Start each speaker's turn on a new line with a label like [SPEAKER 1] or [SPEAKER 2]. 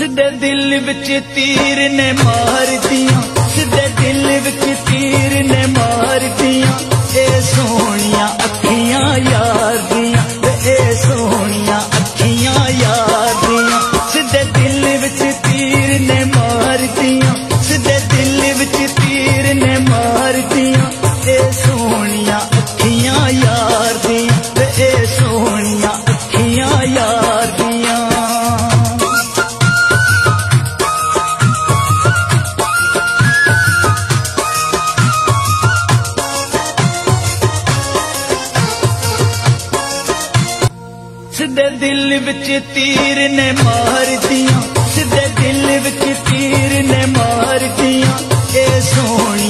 [SPEAKER 1] ਸਿੱਧੇ ਦਿਲ ਵਿੱਚ ਤੀਰ ਨੇ ਮਾਰਦੀਆਂ ਸਿੱਧੇ ਦਿਲ ਵਿੱਚ ਤੀਰ ਨੇ ਮਾਰਦੀਆਂ ਇਹ ਸੋਹਣੀਆਂ ਅੱਖੀਆਂ ਯਾਰ ਦੀਆਂ ਵੇ ਇਹ ਸੋਹਣੀਆਂ ਅੱਖੀਆਂ ਯਾਰ ਦੀਆਂ। ਸਿੱਧੇ ਦਿਲ ਵਿੱਚ ਤੀਰ ਨੇ ਮਾਰਦੀਆਂ ਸਿੱਧੇ ਦਿਲ ਵਿੱਚ ਤੀਰ ਨੇ ਮਾਰਦੀਆਂ ਇਹ ਸੋਹਣੀਆਂ ਅੱਖੀਆਂ ਯਾਰ ਦੀਆਂ ਵੇ ਇਹ ਸੋਹਣੀਆਂ ਅੱਖੀਆਂ ਯਾਰ ਸਿੱਧੇ ਦਿਲ ਵਿੱਚ ਤੀਰ ਨੇ ਮਾਰਦੀਆਂ ਸਿੱਧੇ ਦਿਲ ਵਿੱਚ ਤੀਰ ਨੇ ਮਾਰਦੀਆਂ ਇਹ ਸੋਹਣੀਆਂ